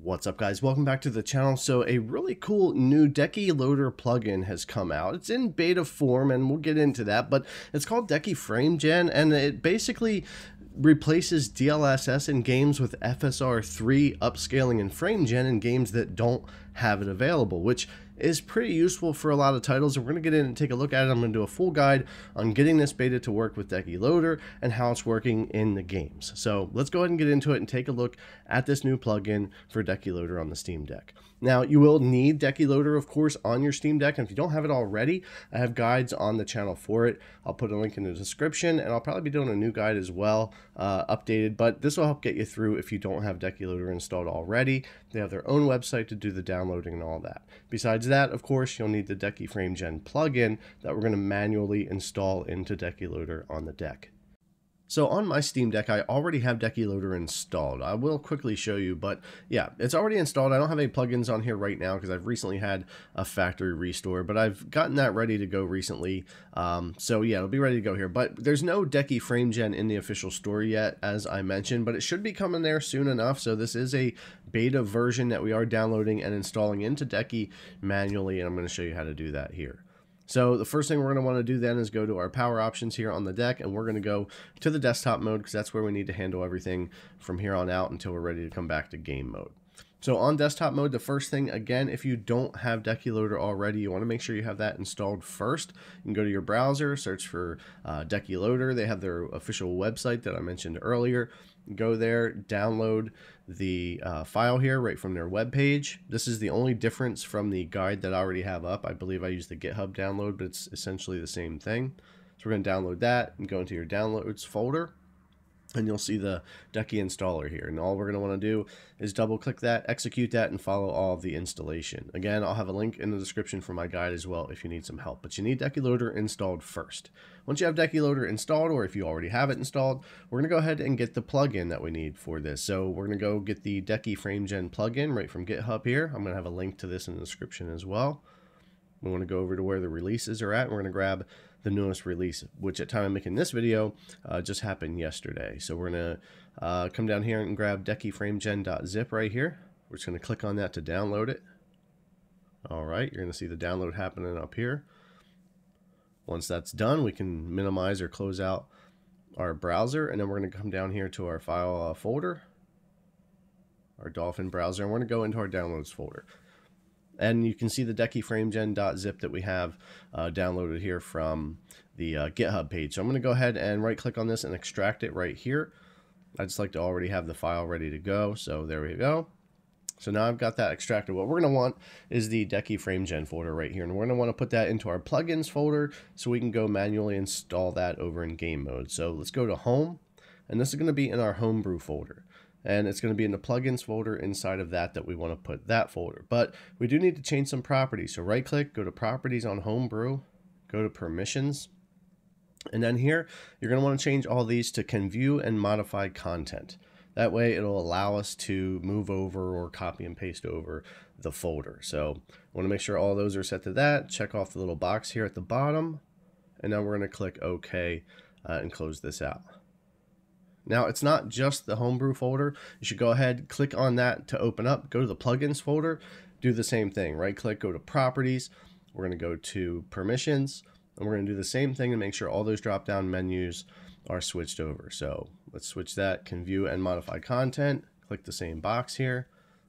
What's up guys, welcome back to the channel. So a really cool new Decky Loader plugin has come out. It's in beta form and we'll get into that, but it's called Decky Frame Gen and it basically replaces DLSS in games with FSR3 upscaling and frame gen in games that don't have it available, which is pretty useful for a lot of titles. And we're going to get in and take a look at it. I'm going to do a full guide on getting this beta to work with Decky Loader and how it's working in the games. So let's go ahead and get into it and take a look at this new plugin for Decky Loader on the Steam Deck. Now, you will need Decky Loader, of course, on your Steam Deck. And if you don't have it already, I have guides on the channel for it. I'll put a link in the description, and I'll probably be doing a new guide as well, uh, updated. But this will help get you through if you don't have Decky Loader installed already. They have their own website to do the downloading and all that. Besides that, of course, you'll need the Decky Frame Gen plugin that we're going to manually install into Decky Loader on the deck. So on my Steam Deck, I already have Decky Loader installed. I will quickly show you, but yeah, it's already installed. I don't have any plugins on here right now because I've recently had a factory restore, but I've gotten that ready to go recently. Um, so yeah, it'll be ready to go here. But there's no Decky Frame Gen in the official store yet, as I mentioned, but it should be coming there soon enough. So this is a beta version that we are downloading and installing into Decky manually, and I'm going to show you how to do that here. So the first thing we're going to want to do then is go to our power options here on the deck and we're going to go to the desktop mode because that's where we need to handle everything from here on out until we're ready to come back to game mode. So on desktop mode, the first thing, again, if you don't have Decky Loader already, you want to make sure you have that installed first. You can go to your browser, search for uh, Decky Loader. They have their official website that I mentioned earlier go there, download the uh, file here right from their web page. This is the only difference from the guide that I already have up. I believe I use the GitHub download, but it's essentially the same thing. So we're going to download that and go into your downloads folder and you'll see the Decky installer here. And all we're going to want to do is double click that, execute that, and follow all of the installation. Again, I'll have a link in the description for my guide as well if you need some help. But you need Decky Loader installed first. Once you have Decky Loader installed, or if you already have it installed, we're going to go ahead and get the plugin that we need for this. So we're going to go get the Decky Frame Gen plugin right from GitHub here. I'm going to have a link to this in the description as well. We want to go over to where the releases are at. We're going to grab the newest release, which at time of making this video uh, just happened yesterday. So we're going to uh, come down here and grab deckyframegen.zip right here. We're just going to click on that to download it. All right, you're going to see the download happening up here. Once that's done, we can minimize or close out our browser, and then we're going to come down here to our file uh, folder, our Dolphin browser, and we're going to go into our downloads folder. And you can see the deckyframegen.zip that we have uh, downloaded here from the uh, GitHub page. So I'm going to go ahead and right click on this and extract it right here. I just like to already have the file ready to go. So there we go. So now I've got that extracted. What we're going to want is the Decky Frame Gen folder right here. And we're going to want to put that into our plugins folder so we can go manually install that over in game mode. So let's go to home. And this is going to be in our homebrew folder and it's going to be in the plugins folder inside of that that we want to put that folder. But we do need to change some properties. So right click, go to properties on Homebrew, go to permissions, and then here you're going to want to change all these to can view and modify content. That way it'll allow us to move over or copy and paste over the folder. So I want to make sure all those are set to that. Check off the little box here at the bottom. And now we're going to click OK uh, and close this out. Now, it's not just the homebrew folder. You should go ahead, click on that to open up, go to the plugins folder, do the same thing. Right click, go to properties. We're going to go to permissions, and we're going to do the same thing and make sure all those drop down menus are switched over. So let's switch that, can view and modify content. Click the same box here,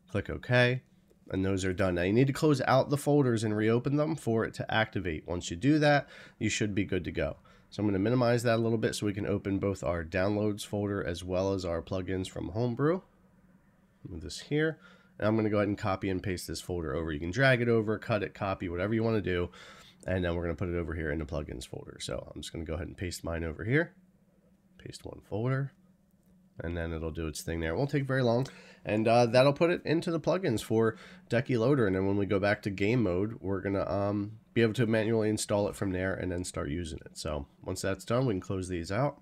click OK, and those are done. Now you need to close out the folders and reopen them for it to activate. Once you do that, you should be good to go. So I'm going to minimize that a little bit so we can open both our downloads folder as well as our plugins from Homebrew. Move this here. And I'm going to go ahead and copy and paste this folder over. You can drag it over, cut it, copy, whatever you want to do. And then we're going to put it over here in the plugins folder. So I'm just going to go ahead and paste mine over here. Paste one folder and then it'll do its thing there. It won't take very long, and uh, that'll put it into the plugins for Decky Loader. And then when we go back to game mode, we're gonna um, be able to manually install it from there and then start using it. So once that's done, we can close these out.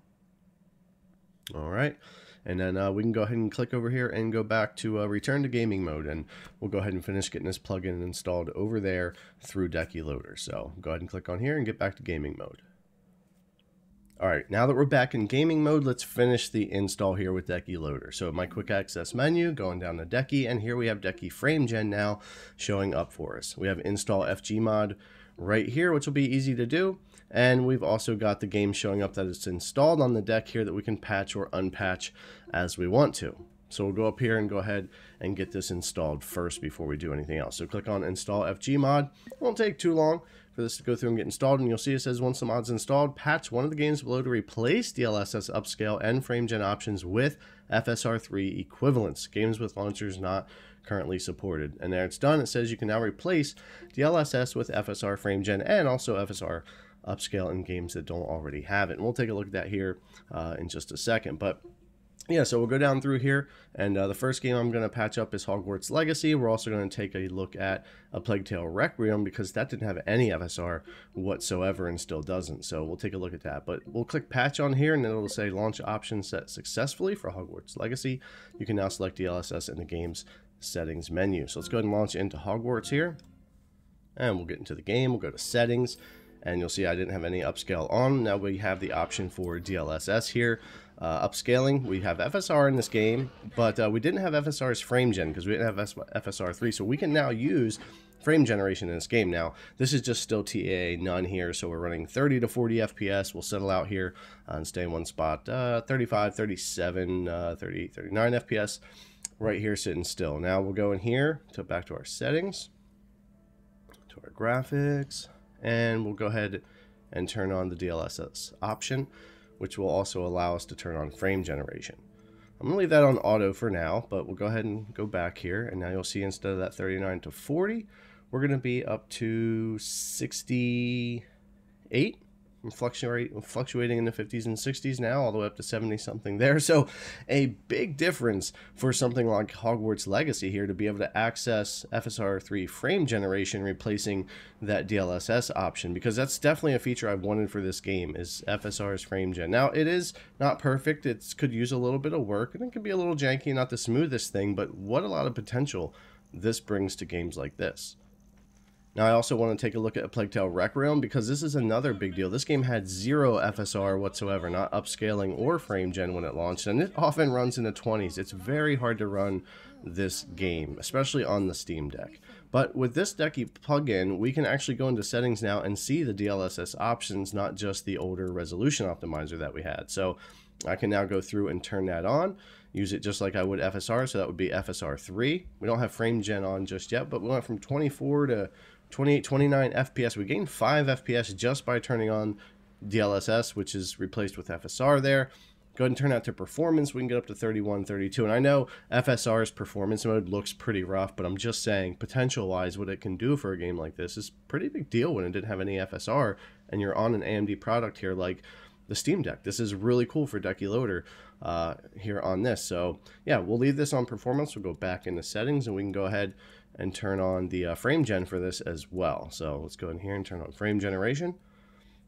All right. And then uh, we can go ahead and click over here and go back to uh, return to gaming mode. And we'll go ahead and finish getting this plugin installed over there through Decky Loader. So go ahead and click on here and get back to gaming mode. All right, now that we're back in gaming mode, let's finish the install here with Decky Loader. So my quick access menu, going down to Decky, and here we have Decky FrameGen now showing up for us. We have install FGMod right here, which will be easy to do. And we've also got the game showing up that it's installed on the deck here that we can patch or unpatch as we want to. So we'll go up here and go ahead and get this installed first before we do anything else. So click on install FGMod. It won't take too long for this to go through and get installed. And you'll see it says once the mod's installed, patch one of the games below to replace DLSS upscale and FrameGen options with FSR3 equivalents. Games with launchers not currently supported. And there it's done. It says you can now replace DLSS with FSR FrameGen and also FSR upscale in games that don't already have it. And we'll take a look at that here uh, in just a second. But yeah, so we'll go down through here, and uh, the first game I'm going to patch up is Hogwarts Legacy. We're also going to take a look at a Plague Tale Requiem because that didn't have any FSR whatsoever and still doesn't. So we'll take a look at that. But we'll click patch on here, and then it'll say launch option set successfully for Hogwarts Legacy. You can now select DLSS in the game's settings menu. So let's go ahead and launch into Hogwarts here, and we'll get into the game. We'll go to settings, and you'll see I didn't have any upscale on. Now we have the option for DLSS here uh, upscaling. We have FSR in this game, but uh, we didn't have FSR's frame gen because we didn't have FSR 3. So we can now use frame generation in this game. Now, this is just still TAA none here, so we're running 30 to 40 FPS. We'll settle out here and stay in one spot. Uh, 35, 37, uh, 38, 39 FPS right here sitting still. Now we'll go in here to back to our settings, to our graphics, and we'll go ahead and turn on the DLSS option which will also allow us to turn on frame generation. I'm going to leave that on auto for now, but we'll go ahead and go back here. And now you'll see instead of that 39 to 40, we're going to be up to 68 fluctuate, fluctuating in the 50s and 60s now, all the way up to 70 something there. So, a big difference for something like Hogwarts Legacy here to be able to access FSR3 frame generation, replacing that DLSS option, because that's definitely a feature I've wanted for this game is FSR's frame gen. Now, it is not perfect, it could use a little bit of work, and it can be a little janky, not the smoothest thing, but what a lot of potential this brings to games like this. Now I also want to take a look at A Plague Tale Requiem because this is another big deal. This game had zero FSR whatsoever, not upscaling or frame gen when it launched, and it often runs in the 20s. It's very hard to run this game, especially on the Steam Deck. But with this Decky plugin, we can actually go into settings now and see the DLSS options, not just the older resolution optimizer that we had. So I can now go through and turn that on, use it just like I would FSR, so that would be FSR 3. We don't have frame gen on just yet, but we went from 24 to 28, 29 FPS. We gained 5 FPS just by turning on DLSS, which is replaced with FSR there. Go ahead and turn that to performance. We can get up to 31, 32. And I know FSR's performance mode looks pretty rough, but I'm just saying, potential-wise, what it can do for a game like this is pretty big deal when it didn't have any FSR, and you're on an AMD product here like the Steam Deck. This is really cool for Decky Loader uh, here on this. So yeah, we'll leave this on performance. We'll go back into settings, and we can go ahead and turn on the uh, frame gen for this as well. So let's go in here and turn on frame generation.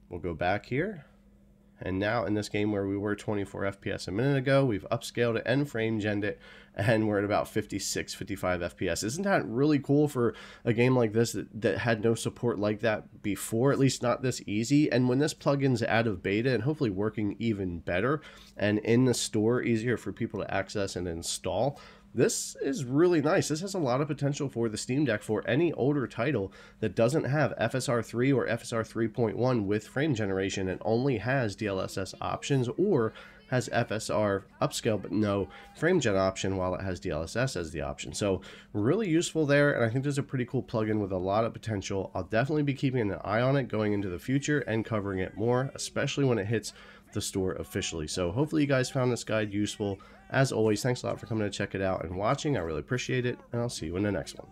We'll go back here. And now in this game where we were 24 FPS a minute ago, we've upscaled it and frame gen it, and we're at about 56, 55 FPS. Isn't that really cool for a game like this that, that had no support like that before, at least not this easy? And when this plugin's out of beta and hopefully working even better and in the store easier for people to access and install, this is really nice. This has a lot of potential for the Steam Deck for any older title that doesn't have FSR 3 or FSR 3.1 with frame generation and only has DLSS options or has FSR upscale but no frame gen option while it has DLSS as the option. So really useful there and I think there's a pretty cool plugin with a lot of potential. I'll definitely be keeping an eye on it going into the future and covering it more, especially when it hits the store officially. So hopefully you guys found this guide useful. As always, thanks a lot for coming to check it out and watching. I really appreciate it, and I'll see you in the next one.